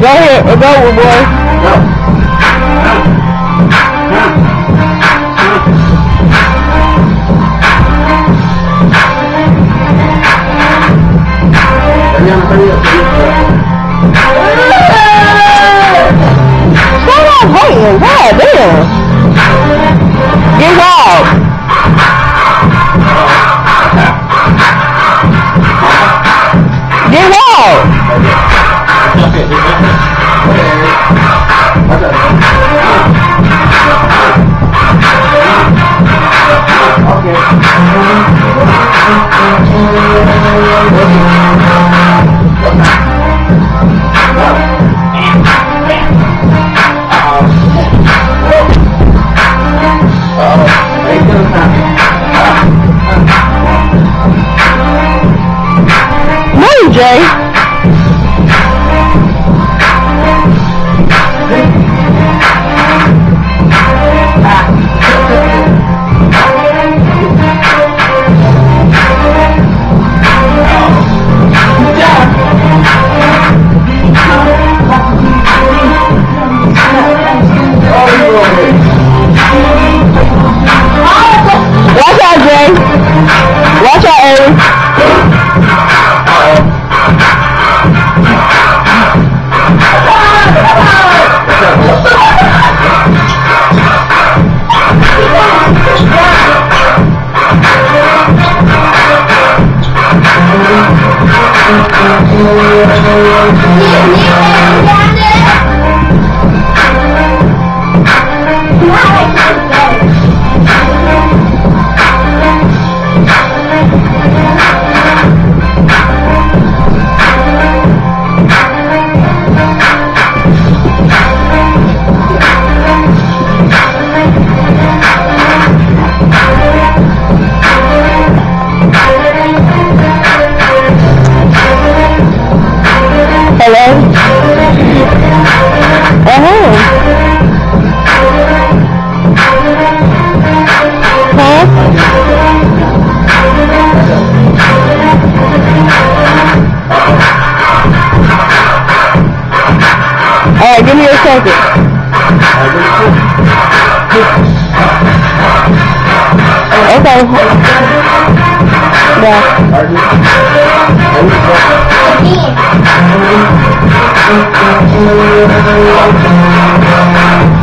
Go ahead, go, boy. Go. Get wild. Get wild. Watch xe kìa ở đây dạ Thank.